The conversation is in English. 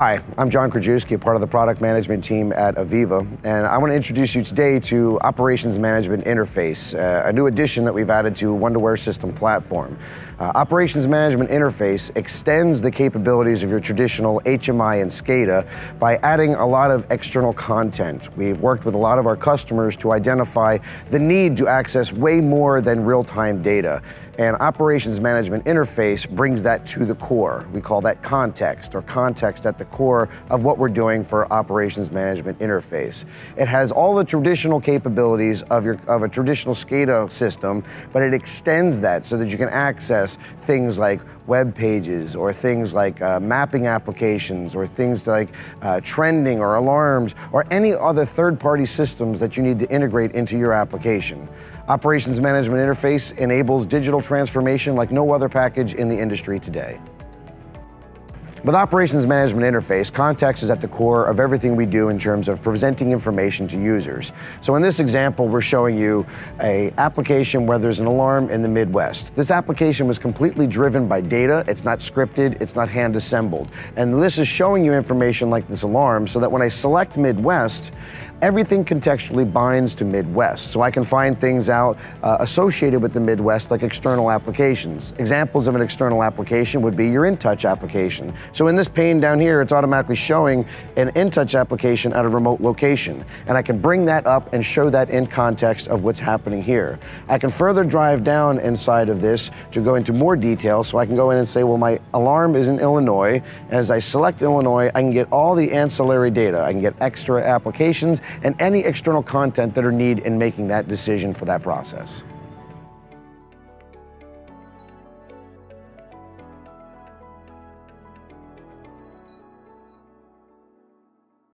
Hi, I'm John Krajewski, part of the product management team at AVEVA, and I want to introduce you today to Operations Management Interface, uh, a new addition that we've added to Wonderware System platform. Uh, Operations Management Interface extends the capabilities of your traditional HMI and SCADA by adding a lot of external content. We've worked with a lot of our customers to identify the need to access way more than real-time data. And Operations Management Interface brings that to the core. We call that context, or context at the core of what we're doing for Operations Management Interface. It has all the traditional capabilities of, your, of a traditional SCADA system, but it extends that so that you can access things like web pages or things like uh, mapping applications or things like uh, trending or alarms or any other third-party systems that you need to integrate into your application. Operations Management Interface enables digital transformation like no other package in the industry today. With Operations Management Interface, context is at the core of everything we do in terms of presenting information to users. So in this example, we're showing you a application where there's an alarm in the Midwest. This application was completely driven by data. It's not scripted, it's not hand assembled. And this is showing you information like this alarm so that when I select Midwest, everything contextually binds to Midwest. So I can find things out uh, associated with the Midwest like external applications. Examples of an external application would be your InTouch application. So in this pane down here, it's automatically showing an InTouch application at a remote location. And I can bring that up and show that in context of what's happening here. I can further drive down inside of this to go into more detail. So I can go in and say, well, my alarm is in Illinois. As I select Illinois, I can get all the ancillary data. I can get extra applications and any external content that are needed in making that decision for that process.